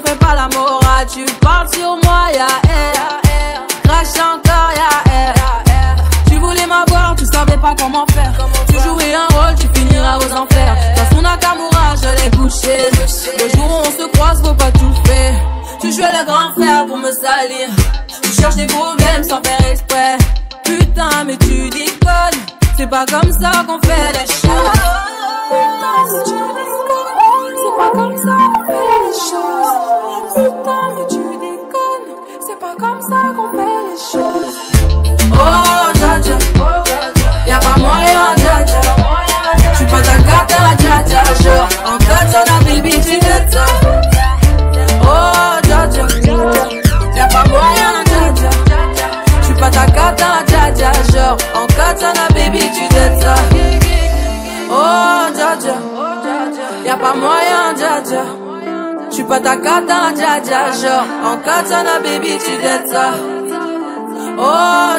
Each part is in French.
te fais pas la morale. Tu parles sur moi, ya air. Crache encore, ya air. Tu voulais m'avoir, tu savais pas comment faire. Tu jouais un rôle, tu finiras aux enfers. Dans son Nakamura, je l'ai couché. Le jour où on se croise, faut pas tout faire. Tu jouais le grand frère pour me salir. Tu cherches des problèmes sans faire exprès. Putain, mais tu déconnes. C'est pas comme ça qu'on fait les choses. Oh, dja. Y'a pas moyen, dja dja. J'suis pas ta. Genre, en katana, baby, tu t'aides ça. Oh, dja. Y'a pas moyen, dja. J'suis pas ta en baby, tu. Oh,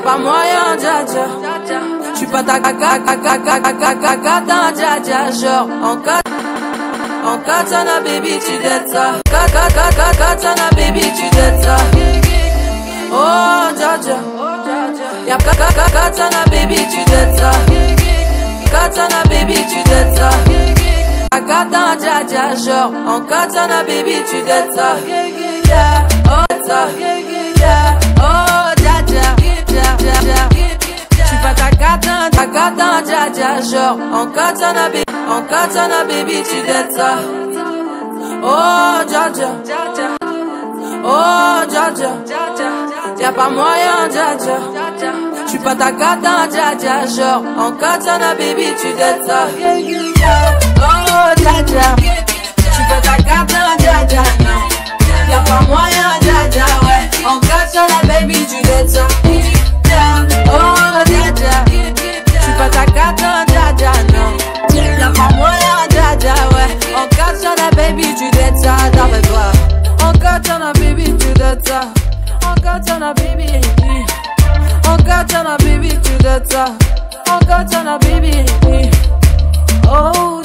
pas moyen, pas. Genre, en katana. En katana baby tu dettes ça Katana baby tu dettes ça Oh dja dja Y'a katana baby tu dettes ça Katana baby tu dettes ça Katana dja dja genre En katana baby tu En katana baby en katana baby tu dettes ça. Oh dja Oh dja Y'a pas moyen dja J'suis pas ta katana dja Genre. En katana baby tu dettes ça. Oh dja En katana, baby. En katana, baby, tu dettes ça. En katana, baby. Oh, dja dja. Oh,